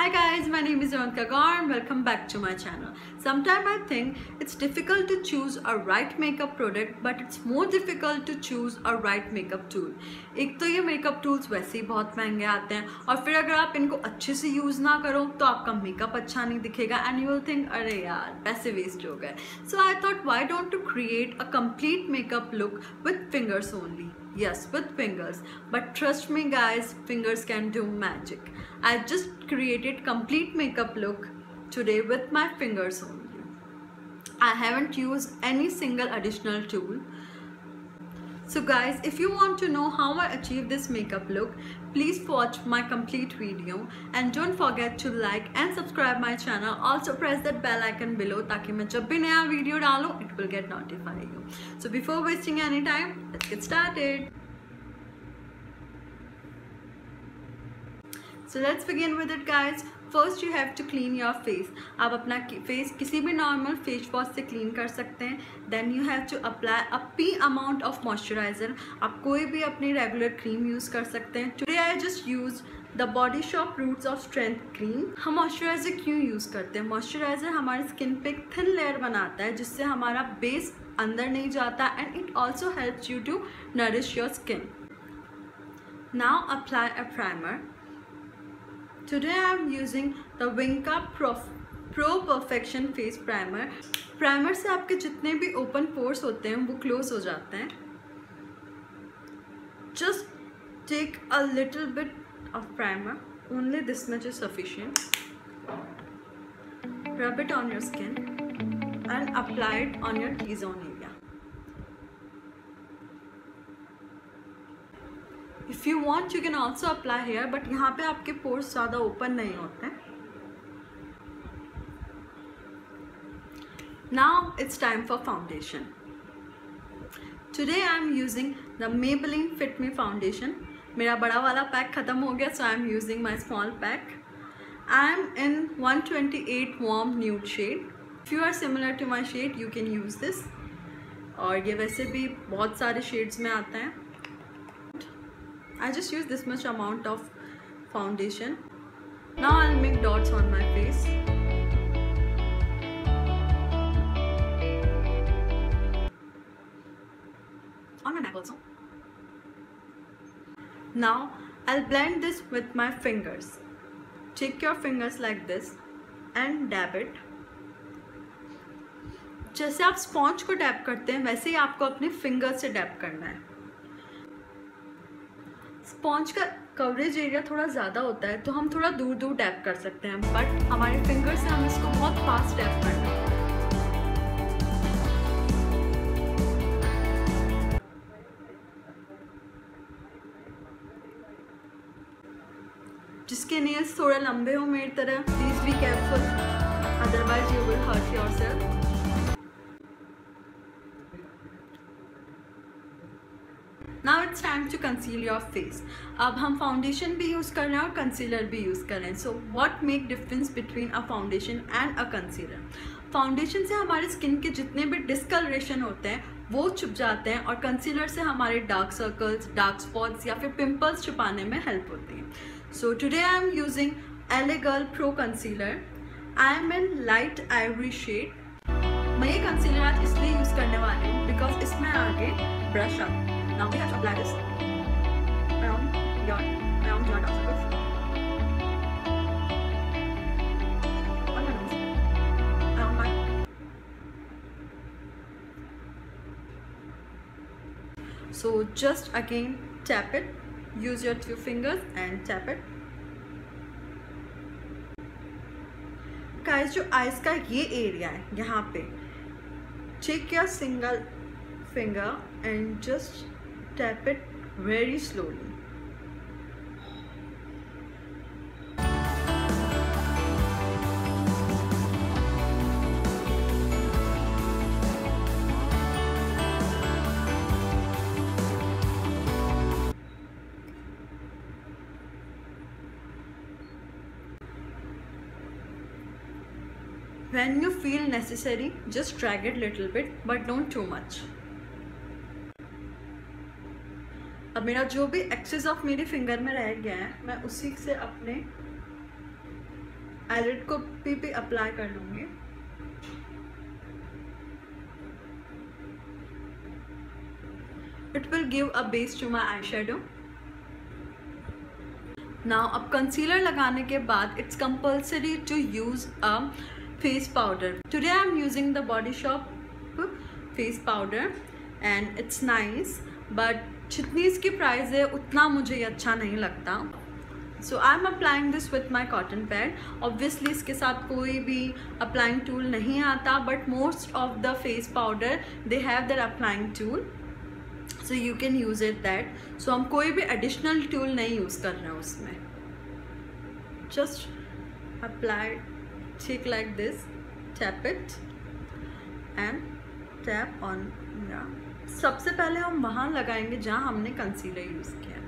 Hi guys, my name is Avantika Gaur and welcome back to my channel. Sometimes I think it's difficult to choose a right makeup product but it's more difficult to choose a right makeup tool. एक तो ये makeup tools वैसे ही बहुत महँगे आते हैं और फिर अगर आप इनको अच्छे से यूज़ ना करो तो आपका मेकअप अच्छा नहीं दिखेगा एंड यू विल थिंक अरे यार पैसे वेस्ट हो गए so I thought why don't to create a complete makeup look with fingers only yes with fingers. But trust me guys fingers can do magic. I just created complete makeup look today with my fingers only. I haven't used any single additional tool so guys, if you want to know how I achieve this makeup look, please watch my complete video and don't forget to like and subscribe my channel. Also press that bell icon below ताकि मैं जब भी नया video डालूँ, it will get notify you. So before wasting any time, let's get started. So let's begin with it guys. First you have to clean your face आप अपना face किसी भी नॉर्मल फेस वॉश से clean कर सकते हैं. Then you have to apply a pea amount of moisturiser आप कोई भी अपनी रेगुलर क्रीम यूज़ कर सकते हैं. Today I just use the Body Shop roots of strength cream हम मॉइस्चराइजर क्यों यूज़ करते हैं? मॉइस्चराइजर हमारे स्किन पे एक थिन लेयर बनाता है, जिससे हमारा बेस अंदर नहीं जाता and it also helps you to nourish your skin now apply a primer Today I am using the Winka Pro, Pro Perfection Face Primer. Primer से आपके जितने भी ओपन पोर्स होते हैं वो क्लोज हो जाते हैं just take a little bit of primer only this much is sufficient rub it on your skin and apply it on your T-zone if you want you can also apply here but यहाँ पे आपके pores ज़्यादा open नहीं होते now it's time for foundation today I am using the Maybelline Fit Me foundation मेरा बड़ा वाला pack ख़त्म हो गया so I am using my small pack I am in 128 warm nude shade if you are similar to my shade you can use this और ये वैसे भी बहुत सारे शेड्स में आता है। I just use this much amount of foundation. Now I'll make dots on my face. On my neck also. Now I'll blend this with my fingers. Take your fingers like this and dab it. जैसे आप sponge को dab करते हैं वैसे ही आपको अपने finger से dab करना है स्पॉन्ज का कवरेज एरिया थोड़ा ज़्यादा होता है तो हम थोड़ा दूर दूर टैप कर सकते हैं बट हमारे फिंगर से हम इसको बहुत फास्ट टैप करना है। जिसके नेल्स थोड़ा लंबे हो, मेरी तरह please be careful otherwise you will hurt yourself to conceal your face अब हम फाउंडेशन भी यूज़ कर रहे हैं और कंसीलर भी यूज़ कर रहे हैं. So what make difference between a foundation and a concealer foundation से हमारे स्किन के जितने भी डिस्कलरेशन होते हैं, वो छुप जाते हैं और कंसीलर से हमारे डार्क सर्कल्स डार्क स्पॉट्स या फिर पिंपल्स छुपाने में हेल्प होती है. So today I am using LA Girl pro concealer I am in light ivory shade मैं ये कंसीलर आज इसलिए यूज़ करने वाली हूँ बिकॉज़ इसमें आगे brush up Now we have apply this around your around your dark circles. So just again tap it. Use your two fingers and tap it. Guys, जो आइस का ये एरिया है यहाँ पे take your single finger and just tap it very slowly. When you feel necessary, just drag it little bit but don't too much. अब मेरा जो भी एक्सेस ऑफ़ मेरे फिंगर में रह गया है, मैं उसी से अपने आईलेट को भी भी अप्लाई कर लूँगी। It will give a base to my eyeshadow now अब कंसीलर लगाने के बाद it's compulsory to use a face powder today I am using the Body Shop face powder and it's nice but जितनी इसकी price है, उतना मुझे ये अच्छा नहीं लगता। So I am applying this with my cotton pad obviously इसके साथ कोई भी अप्लाइंग टूल नहीं आता but most of the face powder they have their applying tool so you can use it that so हम कोई भी एडिशनल टूल नहीं यूज़ कर रहे हैं उसमें। जस्ट अप्लाई ठीक like this tap it and tap on सबसे पहले हम वहाँ लगाएँगे जहाँ हमने कंसीलर यूज़ किया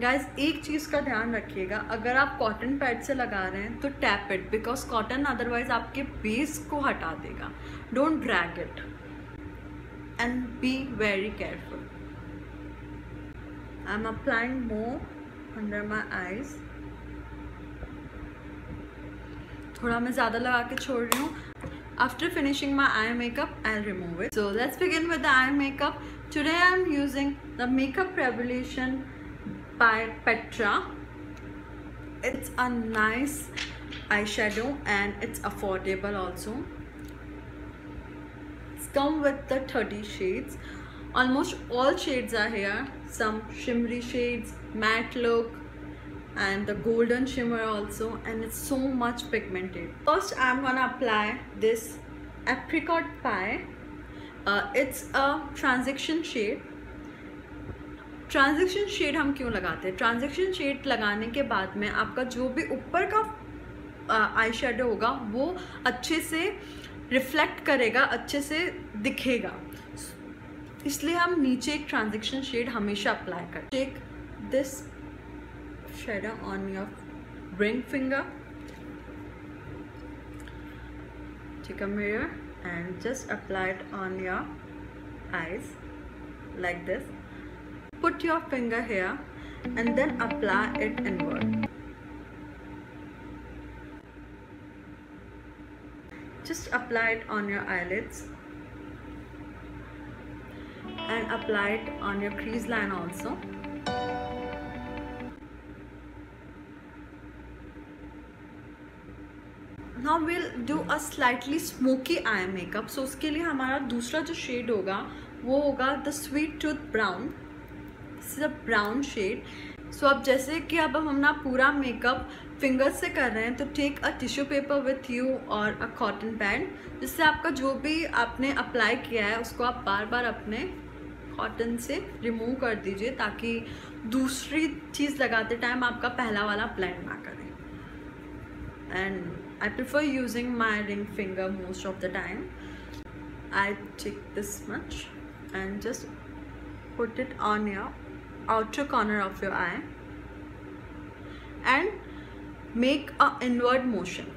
गाइज़ एक चीज़ का ध्यान रखिएगा, अगर आप कॉटन पैड से लगा रहे हैं तो tap it because cotton otherwise आपके बेस को हटा देगा। Don't drag it and be very careful I am applying more under my eyes थोड़ा मैं ज़्यादा लगा के छोड़ रही हूँ। After finishing my eye makeup and remove it so let's begin with the eye makeup today I am using the makeup revolution by Petra it's a nice eye shadow and it's affordable also come with the thirty shades almost all shades are here some shimmery shades matte look and the golden shimmer also and it's so much pigmented. First I'm gonna apply this apricot pie. Uh, it's a transition shade transaction shade हम क्यों लगाते हैं transaction shade लगाने के बाद में आपका जो भी ऊपर का आई शेडो होगा वो अच्छे से रिफ्लेक्ट करेगा अच्छे से दिखेगा इसलिए हम नीचे एक ट्रांजेक्शन शेड हमेशा अप्लाई कर take this shadow on your ring finger. Take a mirror and just apply it on your eyes like this. Put your finger here and then apply it inward. Just apply it on your eyelids and apply it on your crease line also. Now we'll do a slightly smoky eye makeup. So उसके लिए हमारा दूसरा जो shade होगा वो होगा the sweet tooth brown a brown shade so अब जैसे कि अब हम ना पूरा मेकअप फिंगर्स से कर रहे हैं तो take a tissue paper with you और अ कॉटन पैड जिससे आपका जो भी आपने अप्लाई किया है उसको आप बार बार अपने कॉटन से रिमूव कर दीजिए ताकि दूसरी चीज़ लगाते टाइम आपका पहला वाला ब्लेंड ना करे and I prefer using my ring finger most of the time. I take this much and just put it on your outer corner of your eye and make a inward motion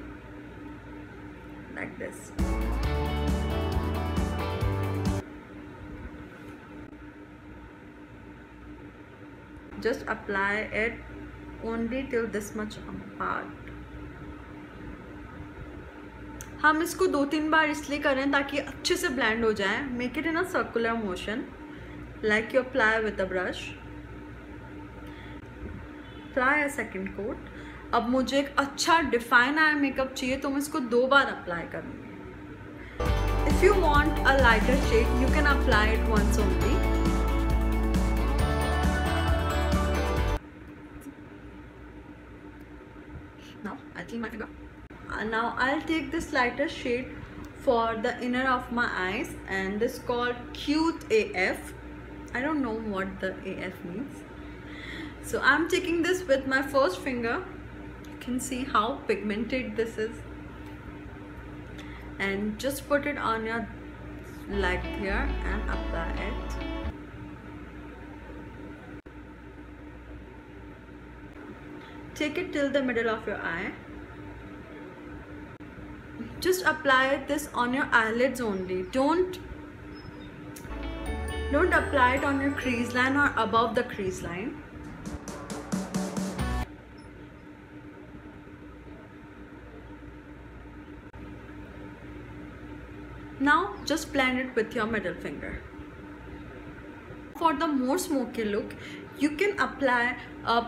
like this. Just apply it only till this much apart. हम इसको दो तीन बार इसलिए करें ताकि अच्छे से blend हो जाए। Make it in a circular motion like you apply with a brush apply a second coat अब मुझे एक अच्छा डिफाइन आई मेकअप चाहिए तो मैं इसको दो बार अप्लाई करूँगी। If you want a lighter shade you can apply it once only now, I think my finger. Uh, now I'll take this lighter shade for the inner of my eyes and this called cute AF I don't know what the AF means. So I'm taking this with my first finger. You can see how pigmented this is. And just put it on your leg here and apply it. Take it till the middle of your eye. Just apply this on your eyelids only. Don't don't apply it on your crease line or above the crease line now just blend it with your middle finger. For the more smoky look you can apply a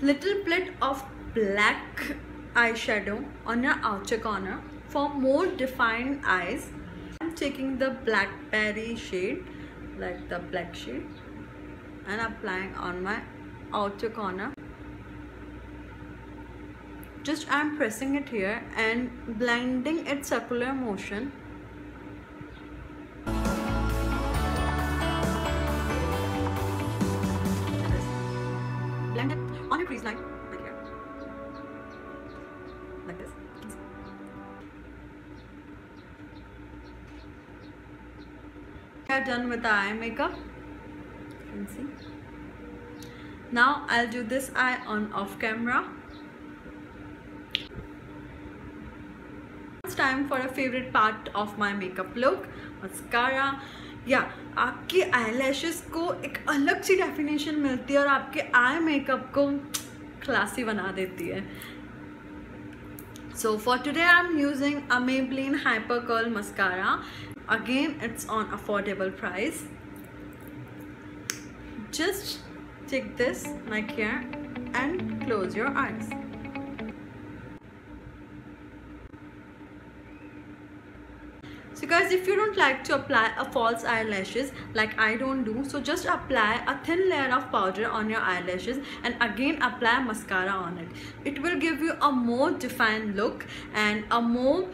little bit of black eyeshadow on your outer corner for more defined eyes. I'm taking the blackberry shade like the black shade and applying on my outer corner. Just I'm pressing it here and blending it circular motion बताया है makeup? Now I do this eye on off camera time for a favourite part of my makeup look mascara या आपकी आई को एक अलग सी definition मिलती है और आपके आई मेकअप को क्लासी बना देती है। So for today I am using Maybelline hyper curl mascara Again it's on affordable price. Just take this like here and close your eyes. So guys, if you don't like to apply a false eyelashes like I don't do, so just apply a thin layer of powder on your eyelashes and again apply mascara on it. It will give you a more defined look and a more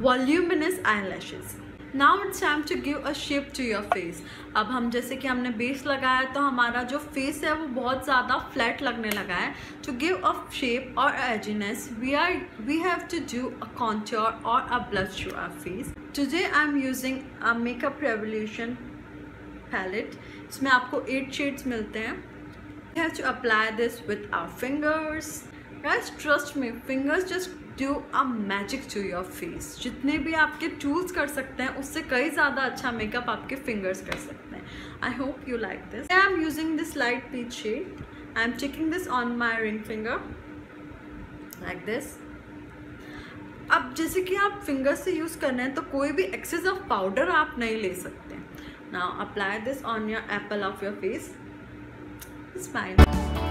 voluminous eyelashes. Now it's time to give a shape to your face अब हम जैसे कि हमने base लगाया तो हमारा जो face है, वो बहुत ज़्यादा फ्लैट लगने लगा है। टू गिव अ शेप और एजिनेस we are we have to do a contour और a blush to our face today I am using a makeup revolution palette इसमें आपको एट शेड्स मिलते हैं। To apply this with our fingers. Guys, trust me, fingers just do a magic to your face जितने भी आपके tools कर सकते हैं, उससे कई ज़्यादा अच्छा मेकअप आपके फिंगर्स कर सकते हैं। I hope you like this I am using this light peach shade I am checking this on my ring finger like this अब जैसे कि आप फिंगर से यूज़ कर रहे हैं तो कोई भी एक्सेस ऑफ़ पाउडर आप नहीं ले सकते। Now apply this on your apple of your face smile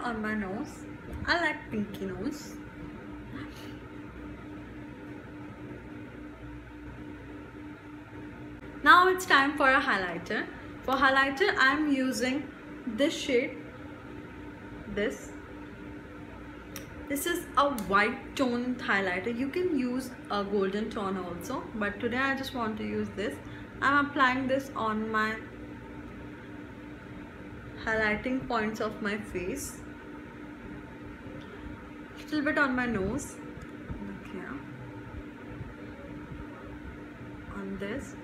on my nose. I like pinky nose. Now it's time for a highlighter. For highlighter, I'm using this shade. This. This is a white tone highlighter. You can use a golden tone also. But today I just want to use this. I'm applying this on my highlighting points of my face. Little bit on my nose. Look here. On this.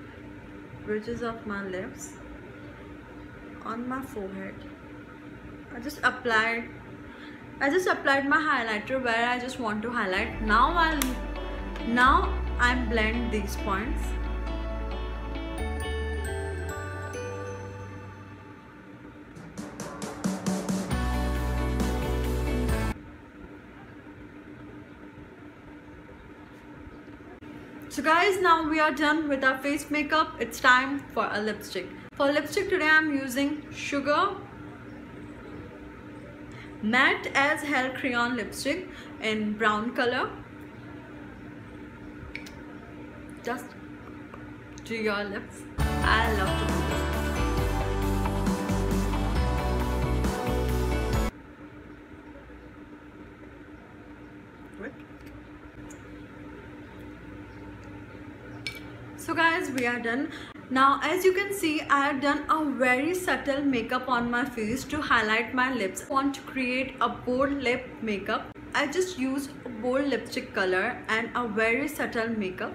Bridges of my lips. On my forehead. I just applied I just applied my highlighter where I just want to highlight. Now I'll now I blend these points guys, now we are done with our face makeup. It's time for a lipstick. For lipstick today, I'm using Sugar Matte as Hell Crayon Lipstick in brown color. Just to your lips. I love to do so we are done. Now as you can see I have done a very subtle makeup on my face to highlight my lips. I want to create a bold lip makeup. I just use a bold lipstick color and a very subtle makeup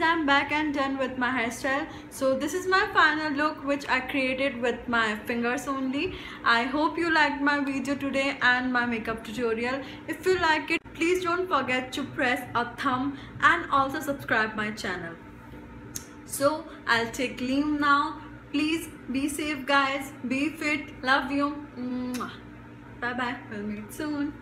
I'm back and done with my hairstyle. So this is my final look which I created with my fingers only. I hope you liked my video today and my makeup tutorial. If you like it please don't forget to press a thumb and also subscribe my channel. So I'll take leave now. Please be safe guys. Be fit. Love you. Bye bye we'll meet soon